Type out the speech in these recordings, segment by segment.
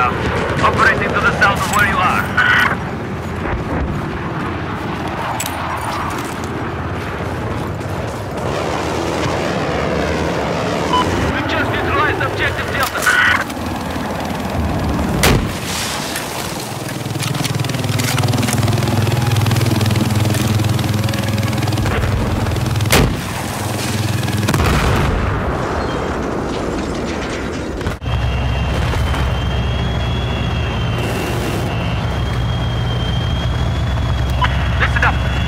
aircraft, operating to the south of where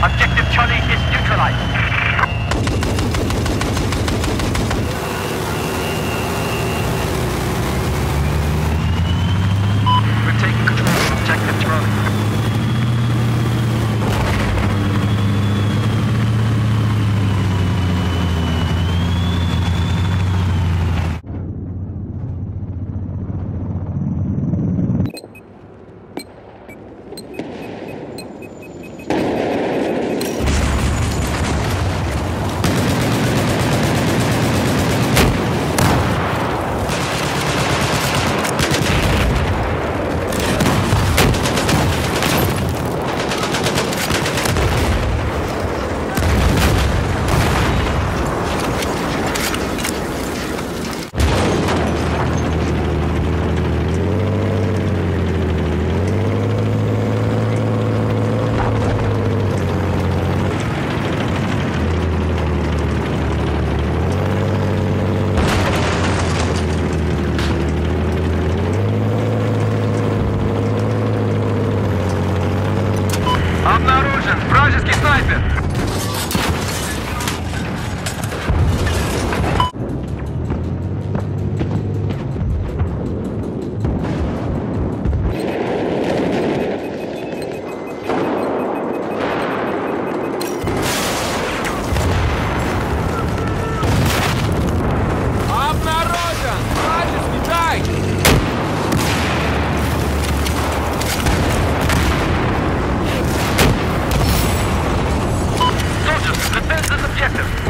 Objective Charlie is neutralized. Обнаружен вражеский снайпер! objective.